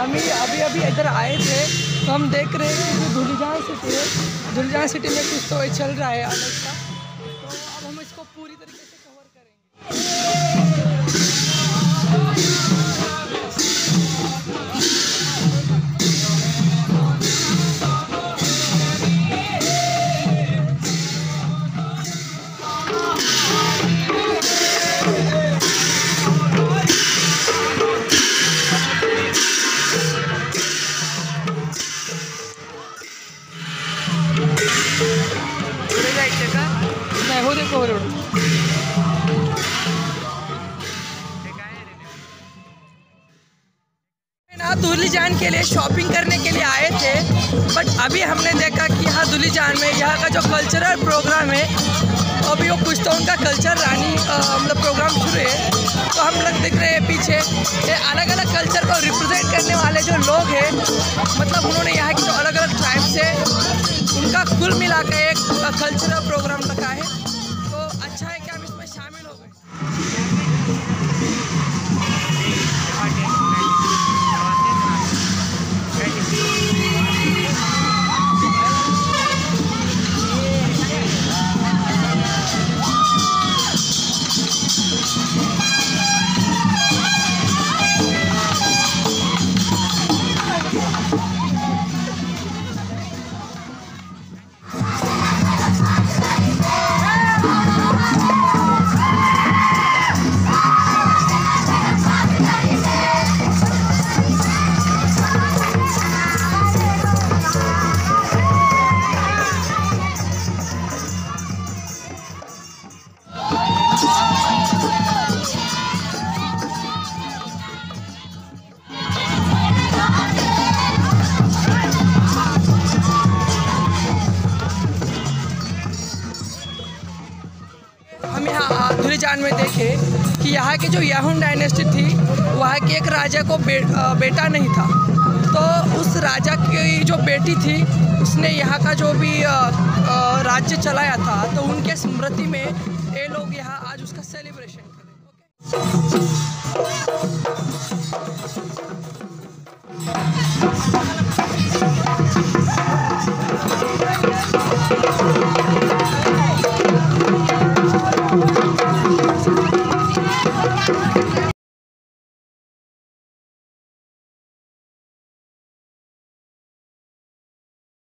हम अभी अभी इधर आए थे तो हम देख रहे हैं कि जो धुलझान सिटी है। धुलझान सिटी में कुछ तो चल रहा है, अलग सा। हो दे कवर एवढं ते काय आहे रे ना धुलीजान के लिए शॉपिंग करने के लिए आए थे बट अभी हमने देखा कि यहाँ धुलीजान में यहाँ का जो कल्चरल प्रोग्राम है, अभी वो कुछ तो उनका कल्चर रानी मतलब प्रोग्राम शुरू है। तो हम लोग देख रहे हैं पीछे, ये अलग अलग कल्चर को रिप्रेजेंट करने वाले जो लोग हैं मतलब उन्होंने यहाँ की जो अलग अलग ट्राइब से उनका कुल मिला एक कल्चरल प्रोग्राम रखा है। हम यहाँ धुलीजान में देखे कि यहाँ की जो याहून डायनेस्टी थी वहाँ के एक राजा को बे, बेटा नहीं था। तो उस राजा की जो बेटी थी उसने यहाँ का जो भी राज्य चलाया था तो उनके स्मृति में ये लोग यहाँ आज उसका सेलिब्रेशन करें